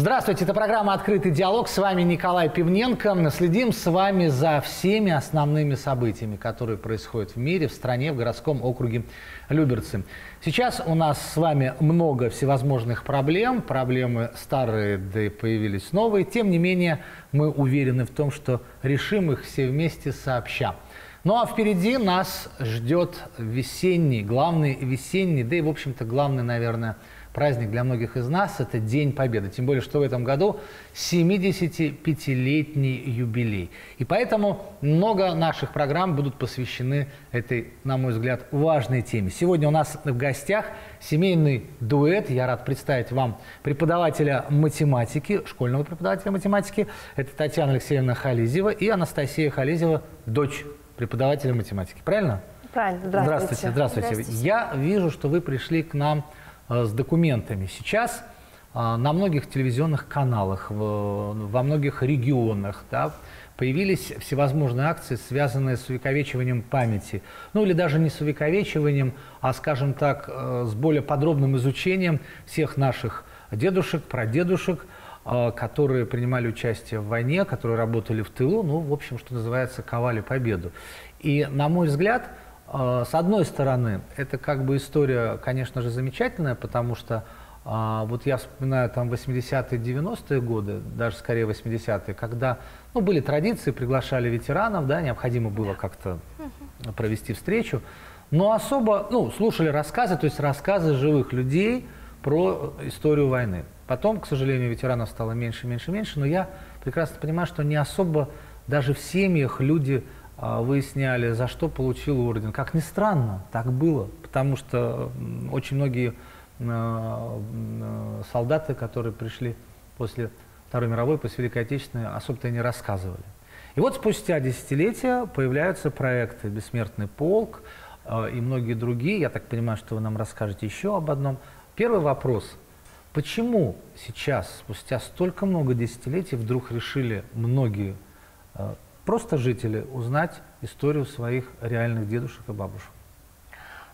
Здравствуйте, это программа «Открытый диалог». С вами Николай Пивненко. Следим с вами за всеми основными событиями, которые происходят в мире, в стране, в городском округе Люберцы. Сейчас у нас с вами много всевозможных проблем. Проблемы старые, да и появились новые. Тем не менее, мы уверены в том, что решим их все вместе сообща. Ну а впереди нас ждет весенний, главный весенний, да и, в общем-то, главный, наверное, праздник для многих из нас – это День Победы. Тем более, что в этом году 75-летний юбилей. И поэтому много наших программ будут посвящены этой, на мой взгляд, важной теме. Сегодня у нас в гостях семейный дуэт. Я рад представить вам преподавателя математики, школьного преподавателя математики. Это Татьяна Алексеевна Хализева и Анастасия Хализева, дочь преподавателя математики. Правильно? Правильно, здравствуйте. Здравствуйте. здравствуйте. Я вижу, что вы пришли к нам с документами. Сейчас э, на многих телевизионных каналах, во многих регионах да, появились всевозможные акции, связанные с увековечиванием памяти. Ну или даже не с увековечиванием, а, скажем так, э, с более подробным изучением всех наших дедушек, прадедушек, которые принимали участие в войне, которые работали в тылу, ну, в общем, что называется, ковали победу. И, на мой взгляд, с одной стороны, это как бы история, конечно же, замечательная, потому что а, вот я вспоминаю там 80-е, 90-е годы, даже скорее 80-е, когда ну, были традиции, приглашали ветеранов, да, необходимо было как-то провести встречу, но особо, ну, слушали рассказы, то есть рассказы живых людей про историю войны. Потом, к сожалению, ветеранов стало меньше, меньше, меньше, но я прекрасно понимаю, что не особо даже в семьях люди а, выясняли, за что получил орден. Как ни странно, так было, потому что очень многие а, а, солдаты, которые пришли после Второй мировой, после Великой Отечественной, особо-то и не рассказывали. И вот спустя десятилетия появляются проекты «Бессмертный полк» и многие другие. Я так понимаю, что вы нам расскажете еще об одном. Первый вопрос. Почему сейчас, спустя столько много десятилетий, вдруг решили многие просто жители узнать историю своих реальных дедушек и бабушек?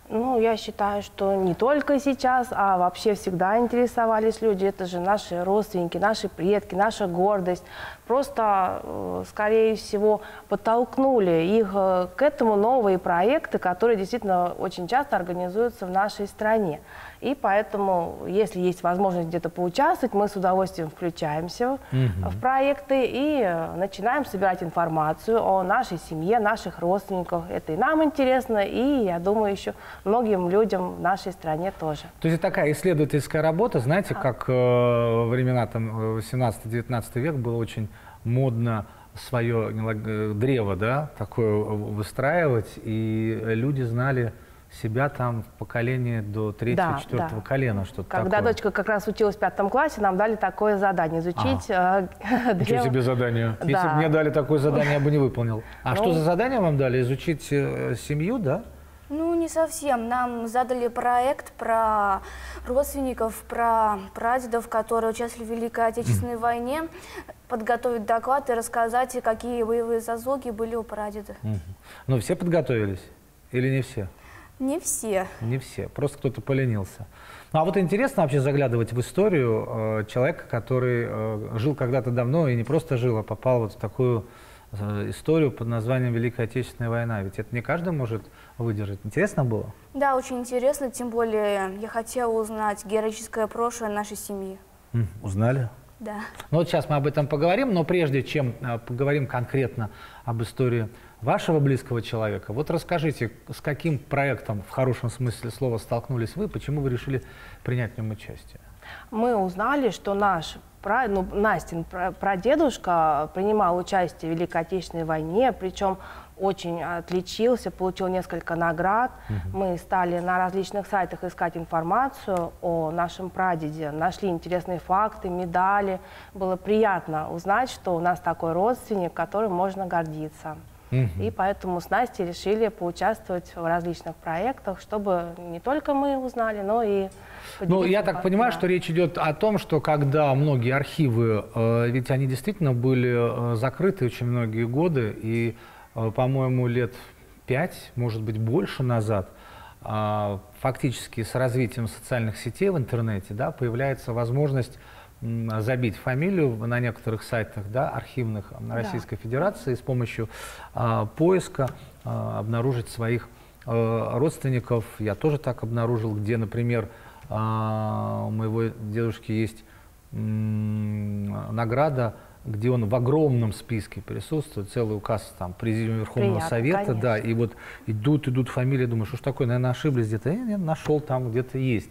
Ну, я считаю, что не только сейчас, а вообще всегда интересовались люди. Это же наши родственники, наши предки, наша гордость. Просто, э, скорее всего, подтолкнули их э, к этому новые проекты, которые действительно очень часто организуются в нашей стране. И поэтому, если есть возможность где-то поучаствовать, мы с удовольствием включаемся угу. в проекты и э, начинаем собирать информацию о нашей семье, наших родственниках. Это и нам интересно, и, я думаю, еще многим людям в нашей стране тоже. То есть такая исследовательская работа, знаете, а. как э, во времена там 18-19 век было очень модно свое э, древо, да, такое выстраивать, и люди знали себя там в поколении до третьего, четвертого да. колена, что-то Когда такое. дочка как раз училась в пятом классе, нам дали такое задание, изучить ага. э, Ничего себе задание. Да. Если бы мне дали такое задание, я бы не выполнил. А ну, что за задание вам дали? Изучить э, семью, да? Ну, не совсем. Нам задали проект про родственников, про прадедов, которые участвовали в Великой Отечественной mm. войне, подготовить доклад и рассказать, какие боевые заслуги были у прадеда. Mm. Ну, все подготовились или не все? Не все. Не все, просто кто-то поленился. Ну, а вот интересно вообще заглядывать в историю э, человека, который э, жил когда-то давно и не просто жил, а попал вот в такую э, историю под названием Великая Отечественная война. Ведь это не каждый может выдержать. Интересно было? Да, очень интересно, тем более я хотела узнать героическое прошлое нашей семьи. Mm, узнали? Да. Ну вот сейчас мы об этом поговорим, но прежде чем э, поговорим конкретно об истории вашего близкого человека, вот расскажите, с каким проектом, в хорошем смысле слова, столкнулись вы, почему вы решили принять в нем участие? Мы узнали, что наш ну, Настин прадедушка принимал участие в Великой Отечественной войне, причем очень отличился, получил несколько наград. Угу. Мы стали на различных сайтах искать информацию о нашем прадеде, нашли интересные факты, медали. Было приятно узнать, что у нас такой родственник, которым можно гордиться. Угу. И поэтому с Настей решили поучаствовать в различных проектах, чтобы не только мы узнали, но и ну, я так понимаю, да. что речь идет о том, что когда многие архивы, э, ведь они действительно были э, закрыты очень многие годы, и Э, по-моему, лет пять, может быть, больше назад, а, фактически с развитием социальных сетей в интернете да, появляется возможность забить фамилию на некоторых сайтах да, архивных Да. Российской Федерации и с помощью а, поиска а, обнаружить своих э, родственников. Я тоже так обнаружил, где, например, а, у моего дедушки есть м, награда, где он в огромном списке присутствует, целый указ там Президиума Верховного Приятно, Совета, конечно. да, и вот идут, идут фамилии, думаю, что ж такое, наверное, ошиблись где-то, э, нет, нашел там, где-то есть.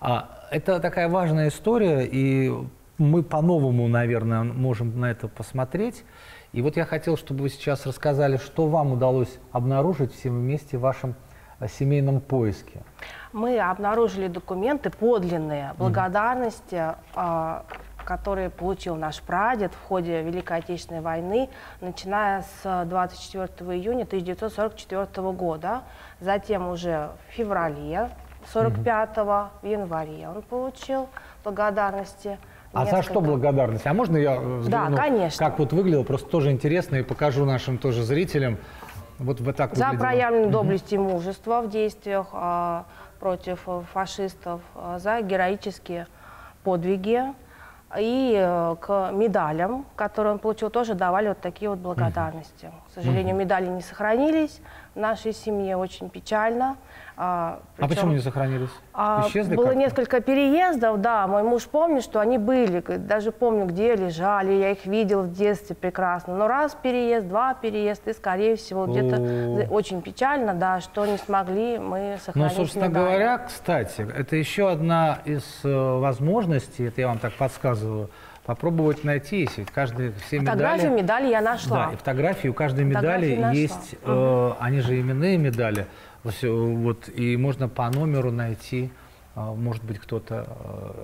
А, это такая важная история, и мы по-новому, наверное, можем на это посмотреть. И вот я хотел, чтобы вы сейчас рассказали, что вам удалось обнаружить всем вместе в вашем э, семейном поиске. Мы обнаружили документы подлинные, благодарности, а, которые получил наш прадед в ходе Великой Отечественной войны, начиная с 24 июня 1944 года, затем уже в феврале 45 в январе он получил благодарности. А за что благодарность? А можно я э, взгляну, конечно. как вот выглядело? Просто тоже интересно и покажу нашим тоже зрителям. Вот вы так За выглядело. проявленную доблесть и мужество в действиях а, против э, фашистов, а, за героические подвиги. И э, к медалям, которые он получил, тоже давали вот такие вот благодарности. К сожалению, медали не сохранились в нашей семье, очень печально. А, А причем- почему не сохранились? а, Исчезли было несколько переездов, да. Мой муж помнит, что они были, даже помню, где лежали, я их видел в детстве прекрасно. Но раз переезд, два переезда, и, скорее всего, где-то очень печально, да, что не смогли мы Ну, сохранить собственно медали. говоря, кстати, это еще одна из э, возможностей, это я вам так подсказываю, попробовать найти, если каждый, все Фотографию медали... медали я нашла. Да, и фотографии у каждой медали нашла. есть, э, они же именные медали, вот, и можно по номеру найти, э, может быть, кто-то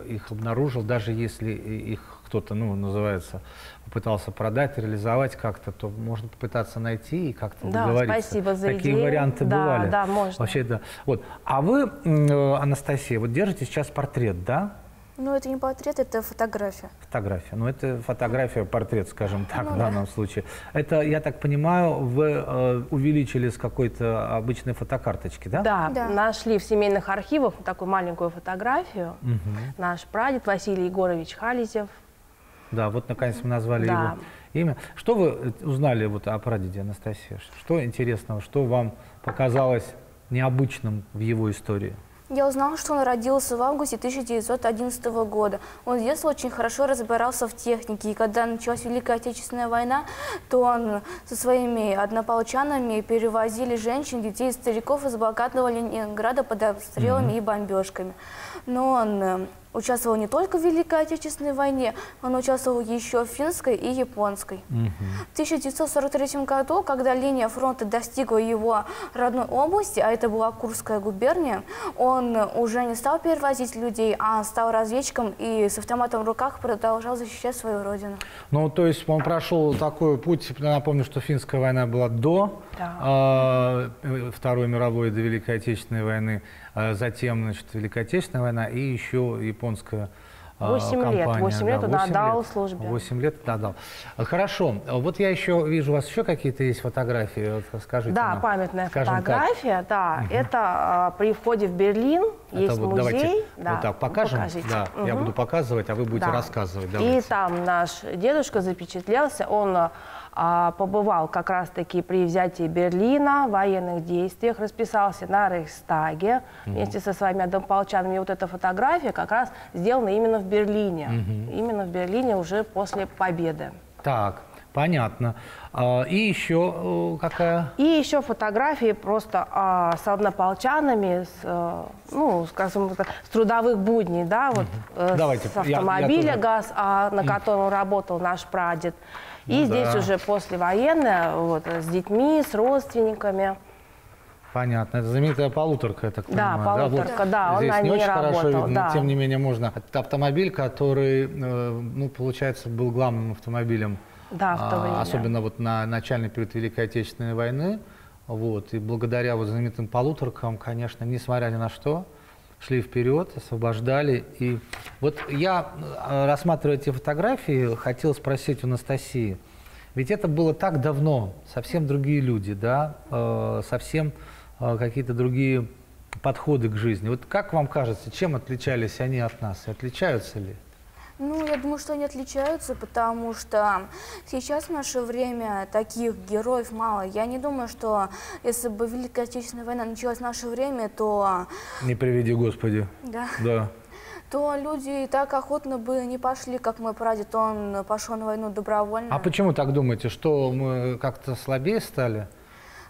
э, их обнаружил, даже если их кто-то, ну, называется, попытался продать, реализовать как-то, то можно попытаться найти и как-то Да, договориться. спасибо за Такие идею. варианты Да, бывали. да, можно. Вообще, да. Вот. А вы, э, Анастасия, вот держите сейчас портрет, да? Ну, это не портрет, это фотография. Фотография. Ну, это фотография, портрет, скажем так, Ну в да. данном случае. Это, я так понимаю, вы э, увеличили с какой-то обычной фотокарточки, да? Да, Да. нашли в семейных архивах такую маленькую фотографию. Мгм. Наш прадед Василий Егорович Хализев. Да, вот наконец мы назвали Да. его имя. Что вы э, узнали вот о прадеде Анастасии? Что интересного, что вам показалось необычным в его истории? Я узнала, что он родился в августе 1911 года. Он с детства очень хорошо разбирался в технике. И когда началась Великая Отечественная война, то он со своими однополчанами перевозили женщин, детей и стариков из богатого Ленинграда под обстрелами и бомбежками. Но он э, участвовал не только в Великой Отечественной войне, он участвовал еще в финской и японской. В 1943 году, когда линия фронта достигла его родной области, а это была Курская губерния, он уже не стал перевозить людей, а стал разведчиком и с автоматом в руках продолжал защищать свою родину. Ну, то есть он прошел такой путь, я напомню, что финская война была до Да. а, э, Второй мировой, до Великой Отечественной войны, затем, значит, Великая Отечественная война и еще японская а, Восемь лет. Восемь лет он восемь отдал лет. службе. Восемь лет отдал. А, Хорошо. Вот я еще вижу, у вас еще какие-то есть фотографии, вот скажите Да, нам, памятная скажем фотография, да. Это а, при входе в Берлин Это есть вот музей. давайте да, вот так покажем. покажите. Да, я Мгм. буду показывать, а вы будете Да. рассказывать. И Давайте. там наш дедушка запечатлелся, он а, побывал как раз-таки при взятии Берлина, в военных действиях, расписался на Рейхстаге вместе со своими однополчанами. И вот эта фотография как раз сделана именно в Берлине. Именно в Берлине уже после победы. Так, понятно. А, и еще э, какая? И еще фотографии просто а, с однополчанами, с, э, ну, скажем так, с трудовых будней, да, вот э, Давайте, с я- я автомобиля тоже. ГАЗ, а, на котором работал наш прадед. И Ну здесь да. уже послевоенное, вот, с детьми, с родственниками. Понятно. Это знаменитая полуторка, я так Да, понимаю. полуторка, да, он здесь на не ней очень хорошо работал, видно, да. но тем не менее можно. Это автомобиль, который, ну, получается, был главным автомобилем, Да, в то а, время. особенно вот на начальный период Великой Отечественной войны. Вот. И благодаря вот знаменитым полуторкам, конечно, несмотря ни на что, шли вперед, освобождали. И вот я, э, рассматривая эти фотографии, хотел спросить у Анастасии, ведь это было так давно, совсем другие люди, да, э, совсем э, какие-то другие подходы к жизни. Вот как вам кажется, чем отличались они от нас и отличаются ли? Ну, я думаю, что они отличаются, потому что сейчас в наше время таких героев мало. Я не думаю, что если бы Великая Отечественная война началась в наше время, то... Не приведи Господи. Да. Да. То люди так охотно бы не пошли, как мой прадед, он пошел на войну добровольно. А почему так думаете, что мы как-то слабее стали?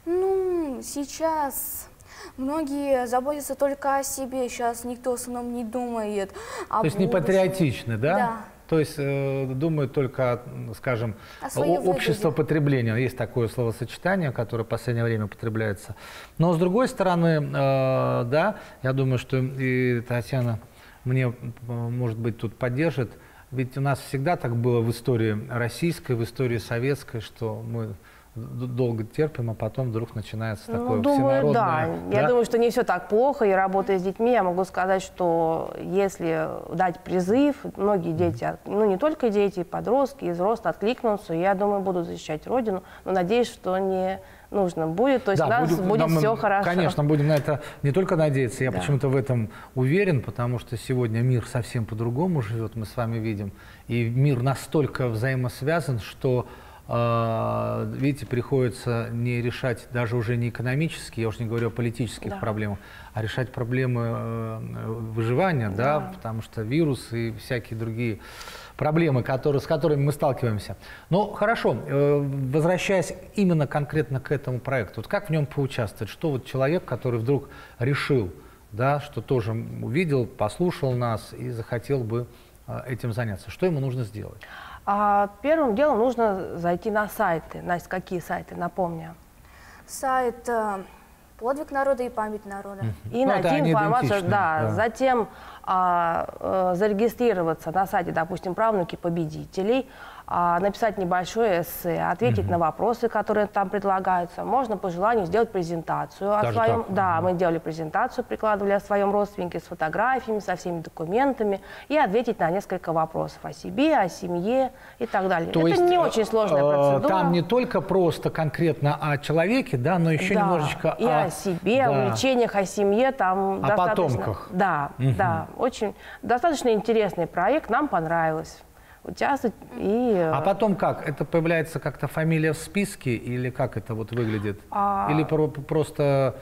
Ну, сейчас многие заботятся только о себе, сейчас никто в основном не думает о То есть не патриотичны, да? Да. То есть э, думают только, скажем, О общество выгоде. потребления. Есть такое словосочетание, которое в последнее время употребляется. Но с другой стороны, э, да, я думаю, что и Татьяна мне, э, может быть, тут поддержит. Ведь у нас всегда так было в истории российской, в истории советской, что мы долго терпим, а потом вдруг начинается такое Ну, думаю, да. всенародное... Я думаю, что не все так плохо. И работая с детьми, я могу сказать, что если дать призыв, многие дети, ну не только дети, и подростки, и взрослые откликнутся, я думаю, будут защищать Родину. Но надеюсь, что не нужно будет. То есть у нас будем- будет да, мы, все хорошо. Конечно, будем на это не только надеяться, я Да. почему-то в этом уверен, потому что сегодня мир совсем по-другому живет, мы с вами видим. И мир настолько взаимосвязан, что, видите, приходится не решать даже уже не экономические, я уже не говорю о политических Да. проблемах, а решать проблемы э, выживания, да. Да. потому что вирус и всякие другие проблемы, которые, с которыми мы сталкиваемся. Ну, хорошо, э, возвращаясь именно конкретно к этому проекту, вот как в нем поучаствовать? Что вот человек, который вдруг решил, да, что тоже увидел, послушал нас и захотел бы этим заняться, что ему нужно сделать? А первым делом нужно зайти на сайты. Настя, какие сайты? Напомню. Сайт э, «Подвиг народа» и «Память народа». И Ну, найти информацию, да, да. затем а, э, зарегистрироваться на сайте, допустим, правнуки победителей, а, написать небольшое эссе, ответить на вопросы, которые там предлагаются. Можно по желанию сделать презентацию о Даже своем. так? Да, Мгм. мы делали презентацию, прикладывали о своем родственнике с фотографиями, со всеми документами и ответить на несколько вопросов о себе, о семье и так далее. То Это есть, не очень сложная э, процедура. Там не только просто конкретно о человеке, да, но еще Да, немножечко и о, себе, да. о увлечениях, о семье, там О достаточно. потомках. Да, да, очень достаточно интересный проект, нам понравилось участвовать и. э, А потом как? Это появляется как-то фамилия в списке или как это вот выглядит? А- Или про- просто,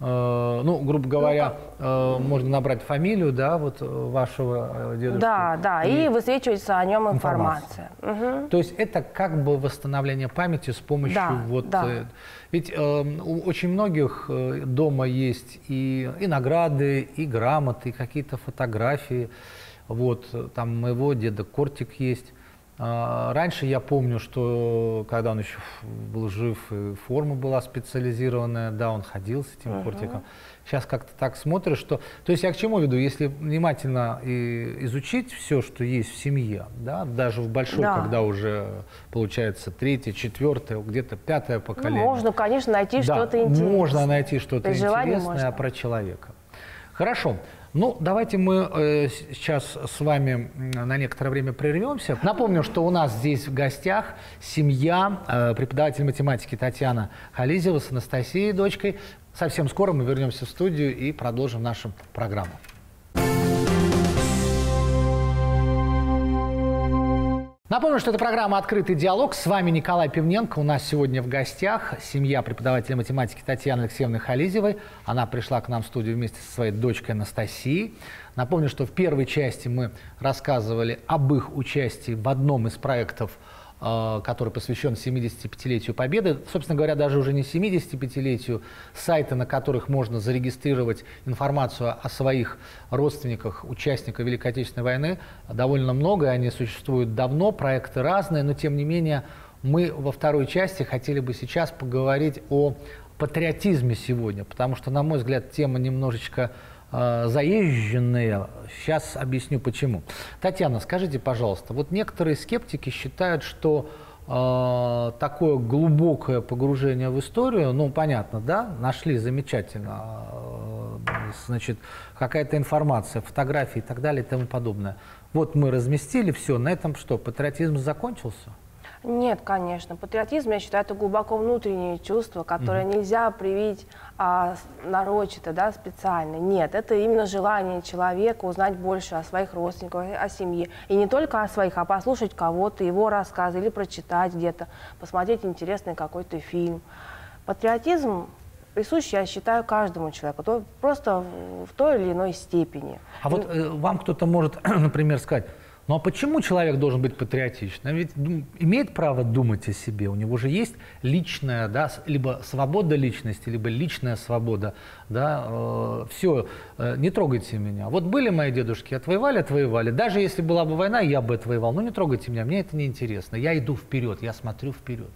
э, ну, грубо говоря, э, можно набрать фамилию, да, вот э, вашего э, дедушки? Да, да, и, высвечивается о нем Информация. информация. Мгм. То есть это как бы восстановление памяти с помощью Да, вот... да. э, ведь э, у очень многих дома есть и, и награды, и грамоты, и какие-то фотографии. Вот, э, там моего деда кортик есть. А, Раньше я помню, что когда он еще был жив, и форма была специализированная, да, он ходил с этим кортиком. Сейчас как-то так смотришь, что... То есть я к чему веду? Если внимательно и изучить все, что есть в семье, да, даже в большой, Да. когда уже получается третье, четвертое, где-то пятое Ну, поколение. можно, конечно, найти Да, что-то интересное. Можно найти что-то интересное можно. про человека. Хорошо. Ну, давайте мы э, сейчас с вами на некоторое время прервемся. Напомню, что у нас здесь в гостях семья, э, преподаватель математики Татьяна Хализева с Анастасией, дочкой. Совсем скоро мы вернемся в студию и продолжим нашу программу. Напомню, что это программа «Открытый диалог». С вами Николай Пивненко. У нас сегодня в гостях семья преподавателя математики Татьяны Алексеевны Хализевой. Она пришла к нам в студию вместе со своей дочкой Анастасией. Напомню, что в первой части мы рассказывали об их участии в одном из проектов который посвящен 75-летию Победы. Собственно говоря, даже уже не 75-летию, сайты, на которых можно зарегистрировать информацию о своих родственниках, участниках Великой Отечественной войны, довольно много, они существуют давно, проекты разные, но тем не менее мы во второй части хотели бы сейчас поговорить о патриотизме сегодня, потому что, на мой взгляд, тема немножечко э, заезженные. Сейчас объясню почему. Татьяна, скажите, пожалуйста, вот некоторые скептики считают, что э, такое глубокое погружение в историю, ну, понятно, да, нашли замечательно, э, значит, какая-то информация, фотографии и так далее и тому подобное. Вот мы разместили все, на этом что, патриотизм закончился? Нет, конечно. Патриотизм, я считаю, это глубоко внутреннее чувство, которое mm-hmm. нельзя привить а, нарочито, да, специально. Нет, это именно желание человека узнать больше о своих родственниках, о семье. И не только о своих, а послушать кого-то, его рассказы или прочитать где-то, посмотреть интересный какой-то фильм. Патриотизм присущ, я считаю, каждому человеку, то просто в той или иной степени. А вот э, вам кто-то может, например, сказать, ну а почему человек должен быть патриотичным? Ведь ну, имеет право думать о себе. У него же есть личная, да, либо свобода личности, либо личная свобода. Да, э, все, э, не трогайте меня. Вот были мои дедушки, отвоевали, отвоевали. Даже если была бы война, я бы отвоевал. Ну не трогайте меня, мне это не интересно. Я иду вперед, я смотрю вперед.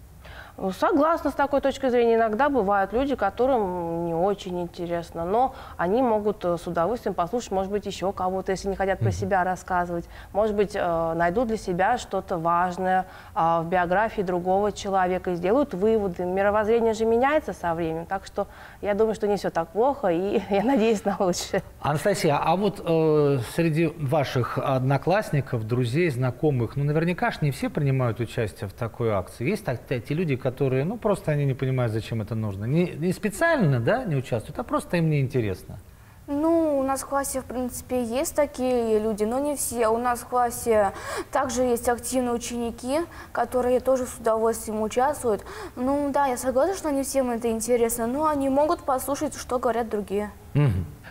Ну, согласна с такой точкой зрения. Иногда бывают люди, которым не очень интересно, но они могут э, с удовольствием послушать, может быть, еще кого-то, если не хотят про себя рассказывать. Может быть, э, найдут для себя что-то важное а, в биографии другого человека и сделают выводы. Мировоззрение же меняется со временем, так что я думаю, что не все так плохо, и я надеюсь на лучшее. Анастасия, а вот э, среди ваших одноклассников, друзей, знакомых, ну, наверняка же не все принимают участие в такой акции. Есть так, те люди, которые, ну, просто они не понимают, зачем это нужно. Не, не специально, да, не участвуют, а просто им не интересно. Ну, у нас в классе, в принципе, есть такие люди, но не все. У нас в классе также есть активные ученики, которые тоже с удовольствием участвуют. Ну, да, я согласна, что не всем это интересно, но они могут послушать, что говорят другие. Угу.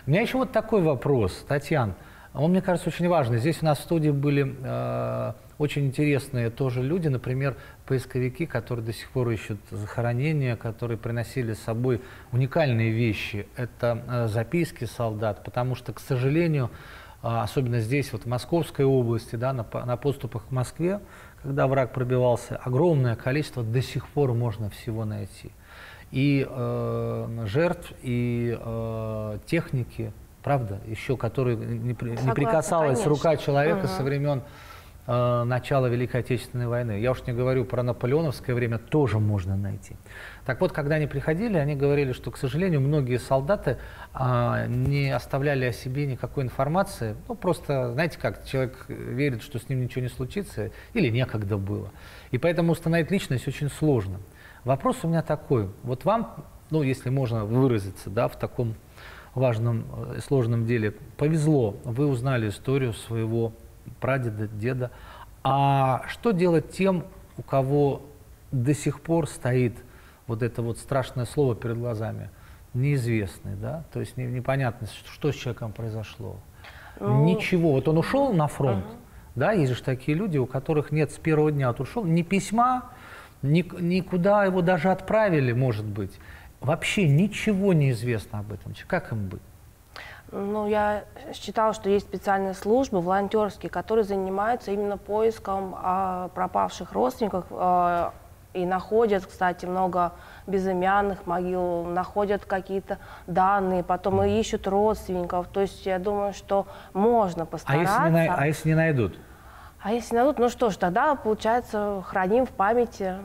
У меня еще вот такой вопрос, Татьяна. Он, мне кажется, очень важный. Здесь у нас в студии были э, очень интересные тоже люди, например, поисковики, которые до сих пор ищут захоронения, которые приносили с собой уникальные вещи. Это э, записки солдат, потому что, к сожалению, э, особенно здесь, вот в Московской области, да, на, на подступах к Москве, когда враг пробивался, огромное количество до сих пор можно всего найти. И э, жертв, и э, техники, правда, еще которые не, не прикасалась конечно. рука человека угу. со времен э, начала Великой Отечественной войны. Я уж не говорю про наполеоновское время, тоже можно найти. Так вот, когда они приходили, они говорили, что, к сожалению, многие солдаты э, не оставляли о себе никакой информации. Ну, просто, знаете как, человек верит, что с ним ничего не случится, или некогда было. И поэтому установить личность очень сложно. Вопрос у меня такой. Вот вам, ну, если можно выразиться, да, в таком важном и сложном деле повезло, вы узнали историю своего прадеда, деда. А что делать тем, у кого до сих пор стоит вот это вот страшное слово перед глазами? Неизвестный, да? То есть непонятно, что с человеком произошло. Ну, Ничего. Вот он ушел на фронт, uh да, есть же такие люди, у которых нет с первого дня, вот ушел, ни письма, ни, никуда его даже отправили, может быть. Вообще ничего не известно об этом. Как им быть? Ну, я считала, что есть специальные службы волонтерские, которые занимаются именно поиском а, пропавших родственников а, и находят, кстати, много безымянных могил, находят какие-то данные, потом и ищут родственников. То есть я думаю, что можно постараться. А если не, а если не найдут? А если найдут, ну что ж, тогда, получается, храним в памяти.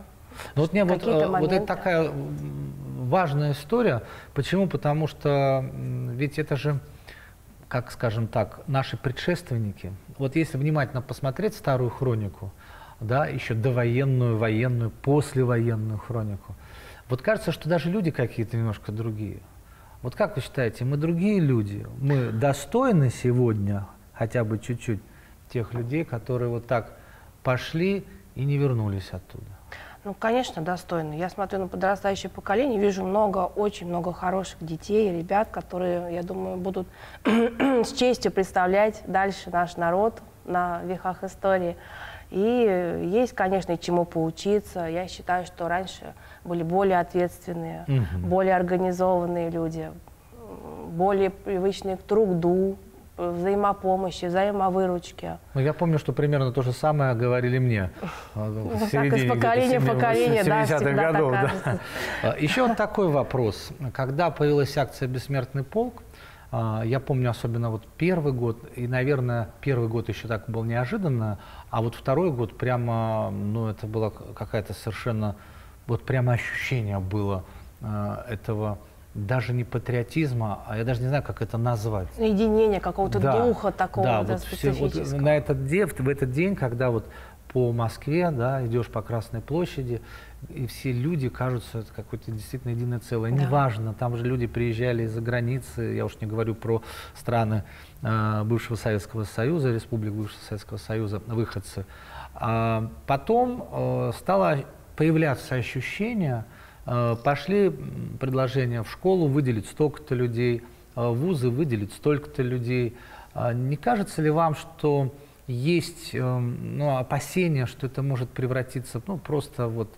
Ну вот мне вот, э, вот это такая важная история. Почему? Потому что ведь это же как скажем так, наши предшественники, вот если внимательно посмотреть старую хронику, да, еще довоенную, военную, послевоенную хронику, вот кажется, что даже люди какие-то немножко другие. Вот как вы считаете, мы другие люди? Мы достойны сегодня хотя бы чуть-чуть тех людей, которые вот так пошли и не вернулись оттуда? Ну, конечно, достойны. Я смотрю на подрастающее поколение, вижу много, очень много хороших детей, ребят, которые, я думаю, будут с честью представлять дальше наш народ на веках истории. И есть, конечно, чему поучиться. Я считаю, что раньше были более ответственные, угу. более организованные люди, более привычные к труду, взаимопомощи, взаимовыручки. Ну, я помню, что примерно то же самое говорили мне в середине так, из поколения в поколение, да, годов. Да. А, еще вот такой вопрос. Когда появилась акция «Бессмертный полк», а, я помню особенно вот первый год, и, наверное, первый год еще так был неожиданно, а вот второй год прямо, ну, это было какая-то совершенно, вот прямо ощущение было этого даже не патриотизма, а я даже не знаю, как это назвать. Единение какого-то да, духа такого да, вот, все, вот на этот день, в этот день, когда вот по Москве, да, идешь по Красной площади, и все люди кажутся какое-то действительно единое целое. Да. Неважно, там же люди приезжали из-за границы, я уж не говорю про страны э, бывшего Советского Союза, республик бывшего Советского Союза, выходцы. А потом э, стало появляться ощущение, пошли предложения в школу выделить столько-то людей, э, вузы выделить столько-то людей. А не кажется ли вам, что есть э, ну, опасения, что это может превратиться ну, просто вот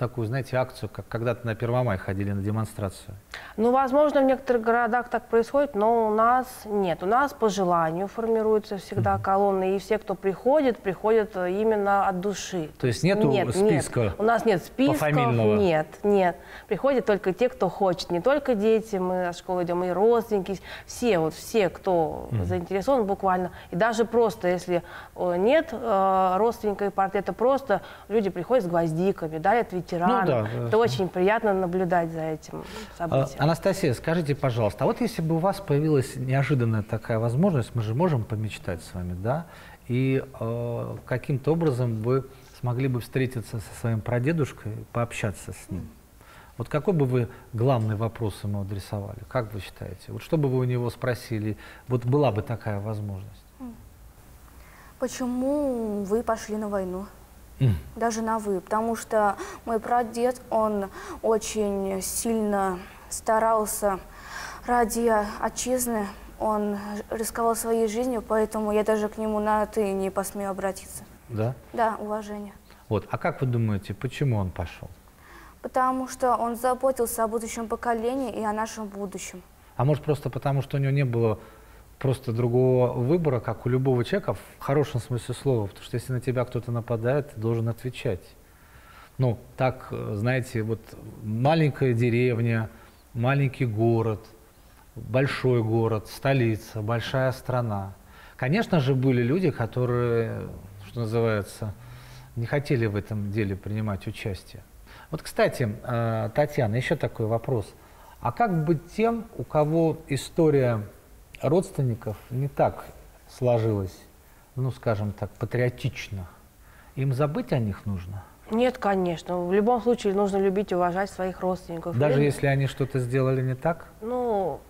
такую, знаете, акцию, как когда-то на Первомай ходили на демонстрацию? Ну, возможно, в некоторых городах так происходит, но у нас нет. У нас по желанию формируются всегда колонны, и все, кто приходит, приходят именно от души. То есть нету нет, списка Нет. У нас нет списков. пофамильного? Нет, нет. Приходят только те, кто хочет. Не только дети, мы от школы идем, и родственники. Все, вот все, кто заинтересован буквально. И даже просто, если э, нет э, родственника и портрета, просто люди приходят с гвоздиками, дарят ветеранам. Ну да, Это да. очень приятно наблюдать за этим А, событием. Анастасия, скажите, пожалуйста, а вот если бы у вас появилась неожиданная такая возможность, мы же можем помечтать с вами, да, и э, каким-то образом вы смогли бы встретиться со своим прадедушкой, пообщаться с ним. Вот какой бы вы главный вопрос ему адресовали? Как вы считаете? Вот что бы вы у него спросили? Вот была бы такая возможность. Почему вы пошли на войну? Даже на «вы», потому что мой прадед, он очень сильно старался ради отчизны, он рисковал своей жизнью, поэтому я даже к нему на «ты» не посмею обратиться. Да? Да, уважение. Вот. А как вы думаете, почему он пошел? Потому что он заботился о будущем поколении и о нашем будущем. А может просто потому, что у него не было просто другого выбора, как у любого человека, в хорошем смысле слова. Потому что если на тебя кто-то нападает, ты должен отвечать. Ну, так, э, знаете, вот маленькая деревня, маленький город, большой город, столица, большая страна. Конечно же, были люди, которые, что называется, не хотели в этом деле принимать участие. Вот, кстати, э, Татьяна, еще такой вопрос. А как быть тем, у кого история родственников не так сложилась, ну, скажем так, патриотично? Им забыть о них нужно? Нет, конечно. В любом случае нужно любить и уважать своих родственников. Даже И, если они что-то сделали не так? Ну,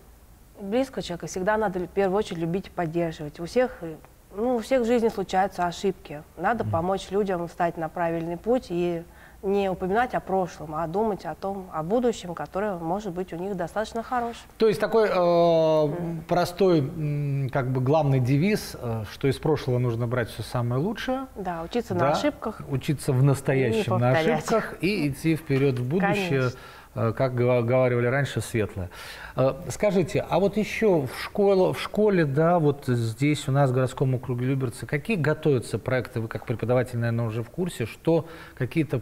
близкого человека всегда надо в первую очередь любить и поддерживать. У всех, ну, у всех в жизни случаются ошибки. Надо помочь людям встать на правильный путь и не упоминать о прошлом, а думать о том, о будущем, которое может быть у них достаточно хорошим. То есть такой э, простой, как бы главный девиз, э, что из прошлого нужно брать все самое лучшее, Да, учиться да, на ошибках. учиться в настоящем на ошибках и идти вперед в будущее, Конечно. Э, как говорили раньше, светлое. Э, Скажите, а вот еще в школе, в школе, да, вот здесь у нас в городском округе Люберцы, какие готовятся проекты, вы как преподаватель, наверное, уже в курсе, что какие-то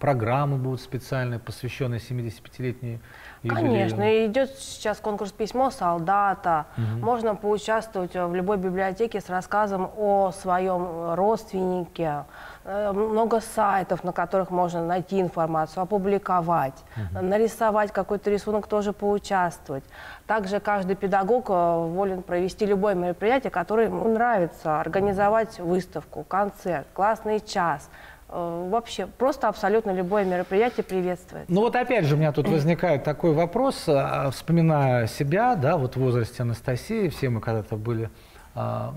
программы будут специальные, посвященные 75-летней юбилею? Конечно, и идет сейчас конкурс «Письмо солдата». Можно поучаствовать в любой библиотеке с рассказом о своем родственнике. Э, Много сайтов, на которых можно найти информацию, опубликовать, нарисовать какой-то рисунок, тоже поучаствовать. Также каждый педагог э, волен провести любое мероприятие, которое ему нравится, организовать выставку, концерт, классный час. Э, Вообще, просто абсолютно любое мероприятие приветствуется. Ну вот опять же у меня тут возникает такой вопрос, а, вспоминая себя, да, вот в возрасте Анастасии, все мы когда-то были а,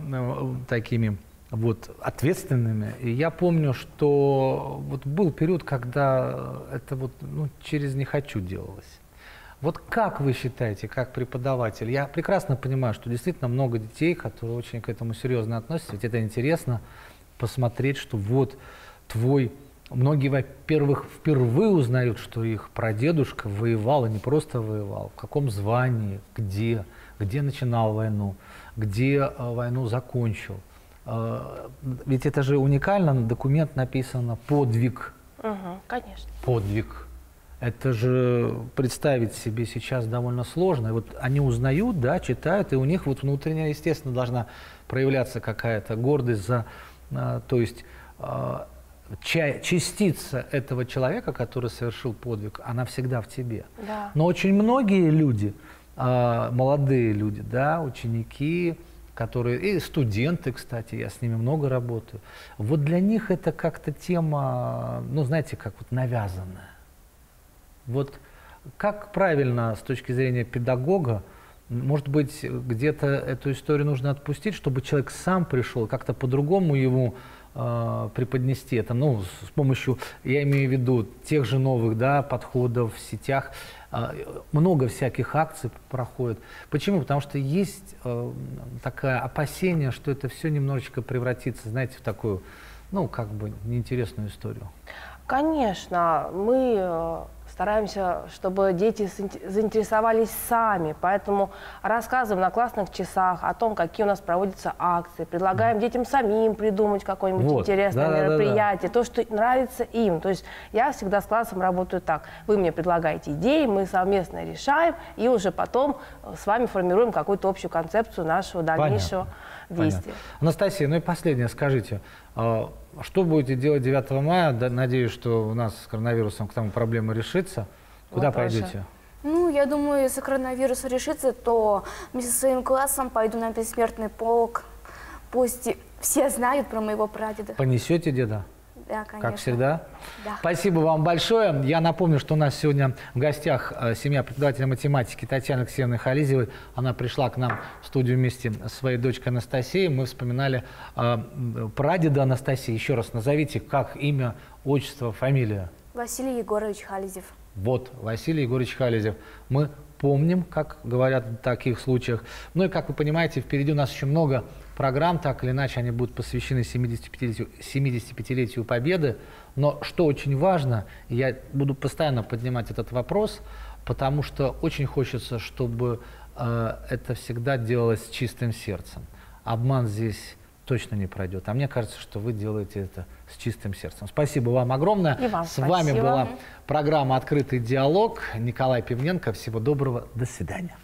такими вот ответственными. И я помню, что вот был период, когда это вот ну, через не хочу делалось. Вот как вы считаете, как преподаватель? Я прекрасно понимаю, что действительно много детей, которые очень к этому серьезно относятся, ведь это интересно посмотреть, что вот твой... Многие, во-первых, впервые узнают, что их прадедушка воевал, и не просто воевал, в каком звании, где, где начинал войну, где э, войну закончил. Э, ведь это же уникально, документ написано «подвиг», Мгм, конечно. подвиг. Это же представить себе сейчас довольно сложно. И вот они узнают, да, читают, и у них вот внутренне, естественно, должна проявляться какая-то гордость за, а, то есть ча- частица этого человека, который совершил подвиг, она всегда в тебе. Да. Но очень многие люди, а, молодые люди, да, ученики, которые, и студенты, кстати, я с ними много работаю. Вот для них это как-то тема, ну, знаете, как вот навязанная. Вот как правильно с точки зрения педагога, может быть, где-то эту историю нужно отпустить, чтобы человек сам пришел, как-то по-другому ему э, преподнести это, ну, с помощью, я имею в виду, тех же новых да, подходов в сетях, э, много всяких акций проходит. Почему? Потому что есть э, такое опасение, что это все немножечко превратится, знаете, в такую, ну, как бы неинтересную историю. Конечно, мы э, стараемся, чтобы дети заинтересовались сами, поэтому рассказываем на классных часах о том, какие у нас проводятся акции, предлагаем детям самим придумать какое-нибудь вот. интересное да, мероприятие, да, да. то, что нравится им. То есть я всегда с классом работаю так. Вы мне предлагаете идеи, мы совместно решаем, и уже потом с вами формируем какую-то общую концепцию нашего дальнейшего Понятно. действия. Понятно. Анастасия, ну и последнее скажите. А, что будете делать 9 мая? Надеюсь, что у нас с коронавирусом к тому проблема решится. Куда вот пойдете? Ну, я думаю, если коронавирус решится, то вместе со своим классом пойду на бессмертный полк. Пусть все знают про моего прадеда. Понесете деда? Да, конечно. Как всегда? Да. Спасибо вам большое. Я напомню, что у нас сегодня в гостях э, семья преподавателя математики Татьяны Алексеевны Хализевой. Она пришла к нам в студию вместе с своей дочкой Анастасией. Мы вспоминали э, прадеда Анастасии. Еще раз назовите, как имя, отчество, фамилия. Василий Егорович Хализев. Вот, Василий Егорович Хализев. Мы помним, как говорят в таких случаях. Ну и, как вы понимаете, впереди у нас еще много программ, так или иначе они будут посвящены 75-летию 75 Победы. Но что очень важно, я буду постоянно поднимать этот вопрос, потому что очень хочется, чтобы э, это всегда делалось с чистым сердцем. Обман здесь точно не пройдет. А мне кажется, что вы делаете это с чистым сердцем. Спасибо вам огромное. И вам с спасибо. вами была программа «Открытый диалог». Николай Пивненко. Всего доброго. До свидания.